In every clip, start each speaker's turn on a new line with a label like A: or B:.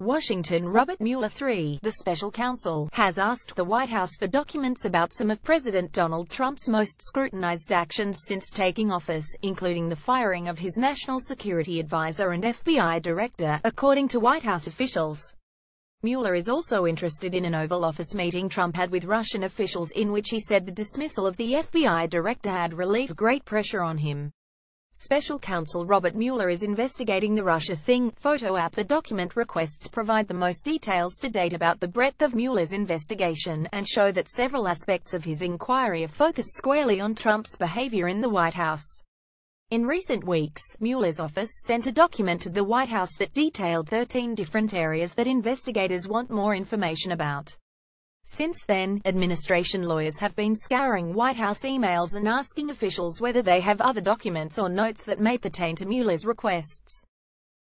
A: Washington Robert Mueller III, the special counsel, has asked the White House for documents about some of President Donald Trump's most scrutinized actions since taking office, including the firing of his national security advisor and FBI director, according to White House officials. Mueller is also interested in an Oval Office meeting Trump had with Russian officials in which he said the dismissal of the FBI director had relieved great pressure on him. Special counsel Robert Mueller is investigating the Russia Thing photo app. The document requests provide the most details to date about the breadth of Mueller's investigation, and show that several aspects of his inquiry are focused squarely on Trump's behavior in the White House. In recent weeks, Mueller's office sent a document to the White House that detailed 13 different areas that investigators want more information about. Since then, administration lawyers have been scouring White House emails and asking officials whether they have other documents or notes that may pertain to Mueller's requests.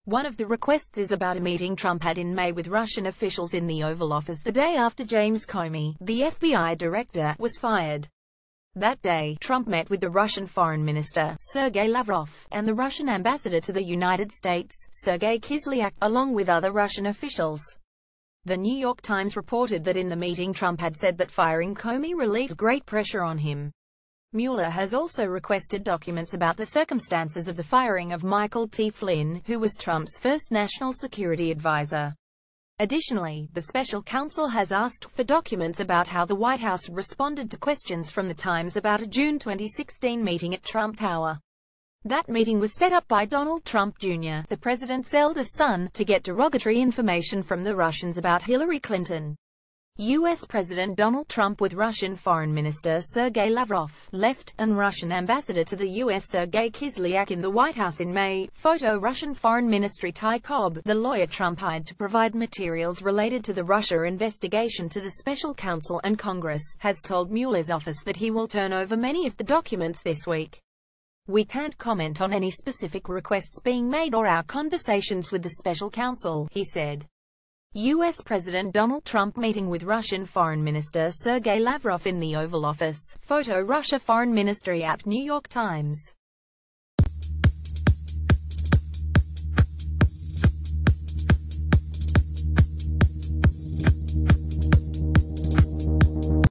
A: One of the requests is about a meeting Trump had in May with Russian officials in the Oval Office the day after James Comey, the FBI director, was fired. That day, Trump met with the Russian Foreign Minister, Sergei Lavrov, and the Russian ambassador to the United States, Sergei Kislyak, along with other Russian officials. The New York Times reported that in the meeting Trump had said that firing Comey relieved great pressure on him. Mueller has also requested documents about the circumstances of the firing of Michael T. Flynn, who was Trump's first national security advisor. Additionally, the special counsel has asked for documents about how the White House responded to questions from the Times about a June 2016 meeting at Trump Tower. That meeting was set up by Donald Trump Jr., the president's eldest son, to get derogatory information from the Russians about Hillary Clinton. U.S. President Donald Trump with Russian Foreign Minister Sergei Lavrov, left, and Russian Ambassador to the U.S. Sergei Kislyak in the White House in May. Photo Russian Foreign Ministry Ty Cobb, the lawyer Trump hired to provide materials related to the Russia investigation to the special counsel and Congress, has told Mueller's office that he will turn over many of the documents this week. We can't comment on any specific requests being made or our conversations with the special counsel, he said. U.S. President Donald Trump meeting with Russian Foreign Minister Sergei Lavrov in the Oval Office. Photo Russia Foreign Ministry app New York Times